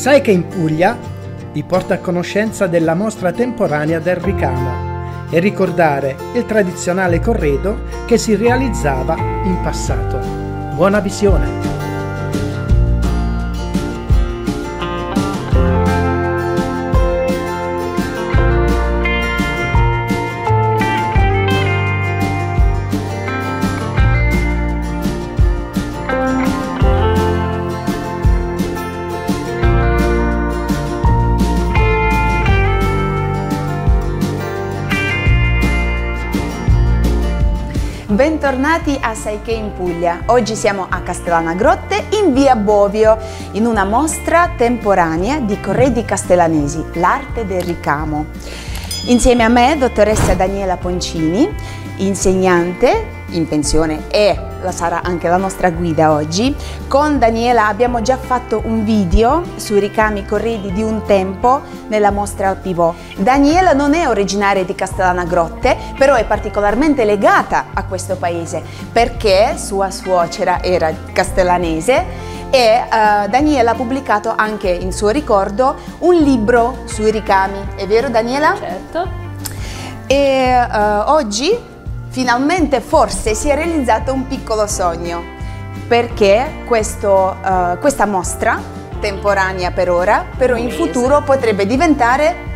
Sai che in Puglia vi porta a conoscenza della mostra temporanea del ricamo e ricordare il tradizionale corredo che si realizzava in passato. Buona visione! Bentornati a Saiche in Puglia. Oggi siamo a Castellana Grotte in via Bovio in una mostra temporanea di corredi castellanesi, l'arte del ricamo. Insieme a me, dottoressa Daniela Poncini, insegnante in pensione e la sarà anche la nostra guida oggi. Con Daniela abbiamo già fatto un video sui ricami corredi di un tempo nella mostra al Pivot. Daniela non è originaria di Castellana Grotte, però è particolarmente legata a questo paese perché sua suocera era castellanese e uh, Daniela ha pubblicato anche in suo ricordo un libro sui ricami. È vero Daniela? Certo. E uh, oggi finalmente forse si è realizzato un piccolo sogno perché questo, uh, questa mostra temporanea per ora, però in futuro potrebbe diventare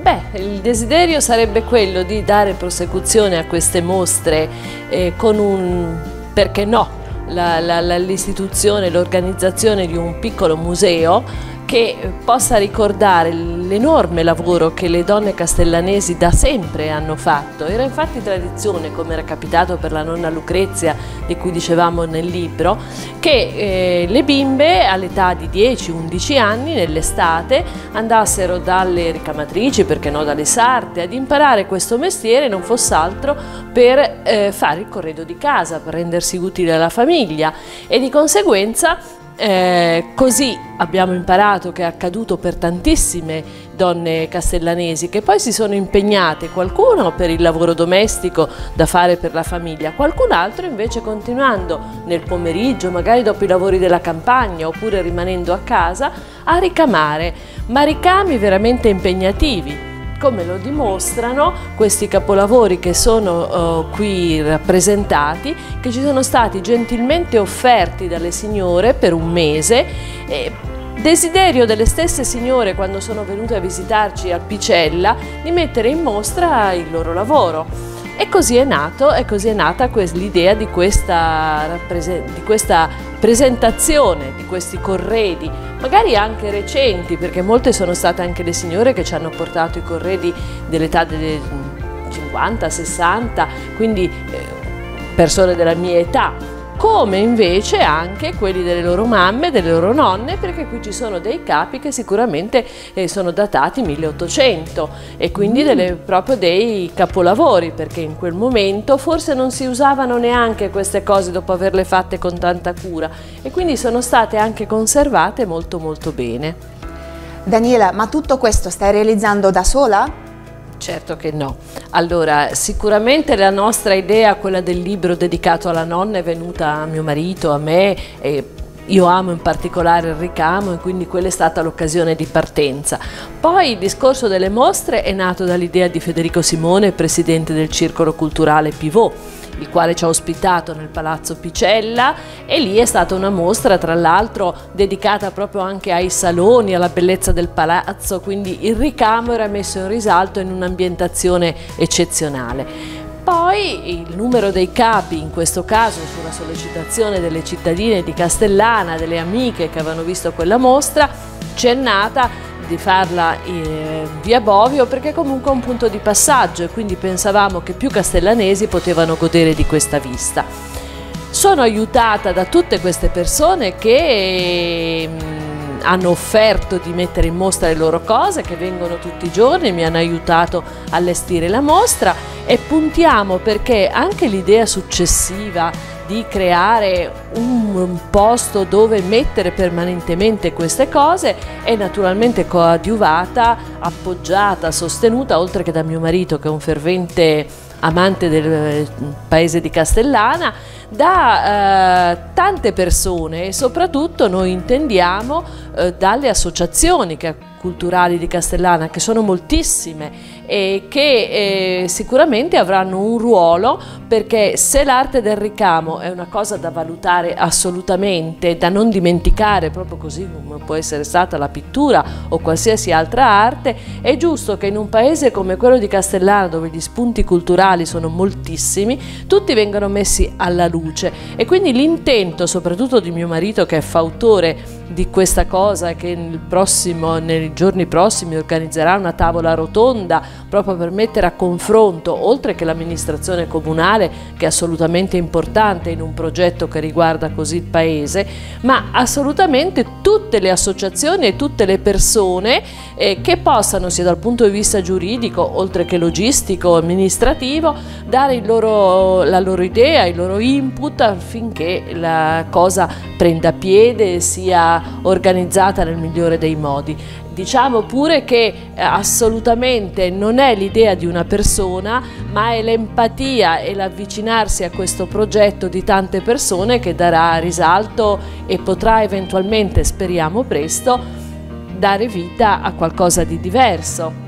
Beh, il desiderio sarebbe quello di dare prosecuzione a queste mostre eh, con un, perché no, l'istituzione, l'organizzazione di un piccolo museo che possa ricordare l'enorme lavoro che le donne castellanesi da sempre hanno fatto. Era infatti tradizione, come era capitato per la nonna Lucrezia, di cui dicevamo nel libro, che eh, le bimbe all'età di 10-11 anni, nell'estate, andassero dalle ricamatrici, perché no dalle sarte, ad imparare questo mestiere non fosse altro per eh, fare il corredo di casa, per rendersi utile alla famiglia e di conseguenza eh, così abbiamo imparato che è accaduto per tantissime donne castellanesi che poi si sono impegnate, qualcuno per il lavoro domestico da fare per la famiglia, qualcun altro invece continuando nel pomeriggio, magari dopo i lavori della campagna oppure rimanendo a casa, a ricamare, ma ricami veramente impegnativi come lo dimostrano questi capolavori che sono uh, qui rappresentati, che ci sono stati gentilmente offerti dalle signore per un mese. E desiderio delle stesse signore quando sono venute a visitarci a Picella di mettere in mostra il loro lavoro. E così è, nato, e così è nata l'idea di, di questa presentazione di questi corredi, magari anche recenti, perché molte sono state anche le signore che ci hanno portato i corredi dell'età delle 50, 60, quindi eh, persone della mia età come invece anche quelli delle loro mamme, delle loro nonne, perché qui ci sono dei capi che sicuramente eh, sono datati 1800 e quindi mm. delle, proprio dei capolavori, perché in quel momento forse non si usavano neanche queste cose dopo averle fatte con tanta cura e quindi sono state anche conservate molto molto bene. Daniela, ma tutto questo stai realizzando da sola? Certo che no. Allora, sicuramente la nostra idea, quella del libro dedicato alla nonna, è venuta a mio marito, a me e io amo in particolare il ricamo e quindi quella è stata l'occasione di partenza. Poi il discorso delle mostre è nato dall'idea di Federico Simone, presidente del Circolo Culturale Pivot il quale ci ha ospitato nel Palazzo Picella e lì è stata una mostra tra l'altro dedicata proprio anche ai saloni, alla bellezza del palazzo, quindi il ricamo era messo in risalto in un'ambientazione eccezionale. Poi il numero dei capi, in questo caso sulla sollecitazione delle cittadine di Castellana, delle amiche che avevano visto quella mostra, c'è nata di farla eh, via Bovio perché comunque è un punto di passaggio e quindi pensavamo che più castellanesi potevano godere di questa vista. Sono aiutata da tutte queste persone che mm, hanno offerto di mettere in mostra le loro cose, che vengono tutti i giorni, mi hanno aiutato a allestire la mostra e puntiamo perché anche l'idea successiva di creare un posto dove mettere permanentemente queste cose è naturalmente coadiuvata, appoggiata, sostenuta oltre che da mio marito che è un fervente amante del eh, paese di Castellana, da eh, tante persone e soprattutto noi intendiamo eh, dalle associazioni che culturali di Castellana, che sono moltissime e che eh, sicuramente avranno un ruolo perché se l'arte del ricamo è una cosa da valutare assolutamente, da non dimenticare proprio così come può essere stata la pittura o qualsiasi altra arte, è giusto che in un paese come quello di Castellana dove gli spunti culturali sono moltissimi, tutti vengano messi alla luce. E quindi l'intento soprattutto di mio marito che è fautore di questa cosa che prossimo, nei giorni prossimi organizzerà una tavola rotonda proprio per mettere a confronto, oltre che l'amministrazione comunale, che è assolutamente importante in un progetto che riguarda così il paese, ma assolutamente tutte le associazioni e tutte le persone eh, che possano, sia dal punto di vista giuridico, oltre che logistico, amministrativo, dare loro, la loro idea, il loro input affinché la cosa prenda piede e organizzata nel migliore dei modi. Diciamo pure che eh, assolutamente non è l'idea di una persona, ma è l'empatia e l'avvicinarsi a questo progetto di tante persone che darà risalto e potrà eventualmente, speriamo presto, dare vita a qualcosa di diverso.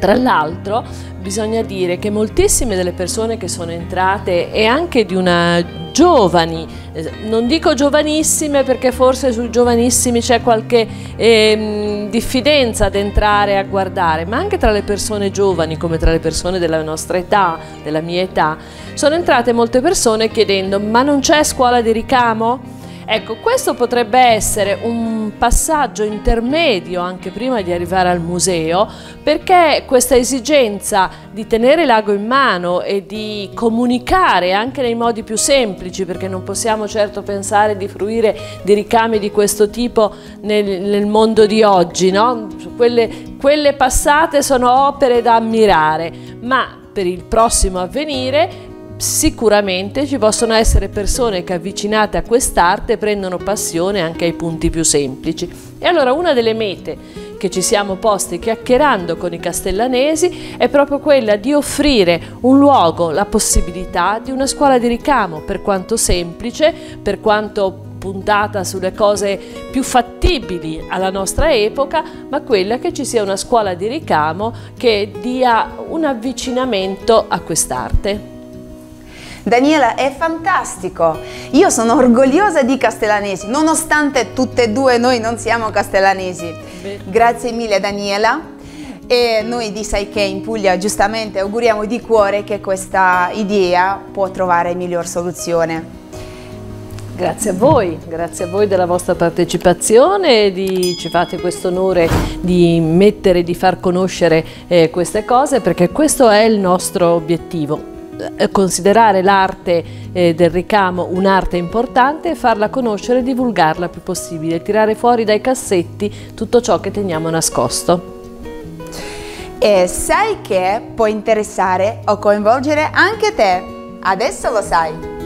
Tra l'altro bisogna dire che moltissime delle persone che sono entrate e anche di una giovani, eh, non dico giovanissime perché forse sui giovanissimi c'è qualche eh, diffidenza ad entrare a guardare, ma anche tra le persone giovani come tra le persone della nostra età, della mia età, sono entrate molte persone chiedendo ma non c'è scuola di ricamo? Ecco, questo potrebbe essere un passaggio intermedio anche prima di arrivare al museo, perché questa esigenza di tenere l'ago in mano e di comunicare anche nei modi più semplici, perché non possiamo certo pensare di fruire di ricami di questo tipo nel, nel mondo di oggi, no? quelle, quelle passate sono opere da ammirare, ma per il prossimo avvenire sicuramente ci possono essere persone che avvicinate a quest'arte prendono passione anche ai punti più semplici. E allora una delle mete che ci siamo posti chiacchierando con i castellanesi è proprio quella di offrire un luogo, la possibilità di una scuola di ricamo, per quanto semplice, per quanto puntata sulle cose più fattibili alla nostra epoca, ma quella che ci sia una scuola di ricamo che dia un avvicinamento a quest'arte. Daniela è fantastico, io sono orgogliosa di Castellanesi, nonostante tutte e due noi non siamo castellanesi. Grazie mille Daniela e noi di Saike in Puglia giustamente auguriamo di cuore che questa idea può trovare miglior soluzione. Grazie a voi, grazie a voi della vostra partecipazione, di, ci fate questo onore di mettere, di far conoscere eh, queste cose perché questo è il nostro obiettivo considerare l'arte eh, del ricamo un'arte importante e farla conoscere e divulgarla più possibile, tirare fuori dai cassetti tutto ciò che teniamo nascosto. E sai che può interessare o coinvolgere anche te? Adesso lo sai!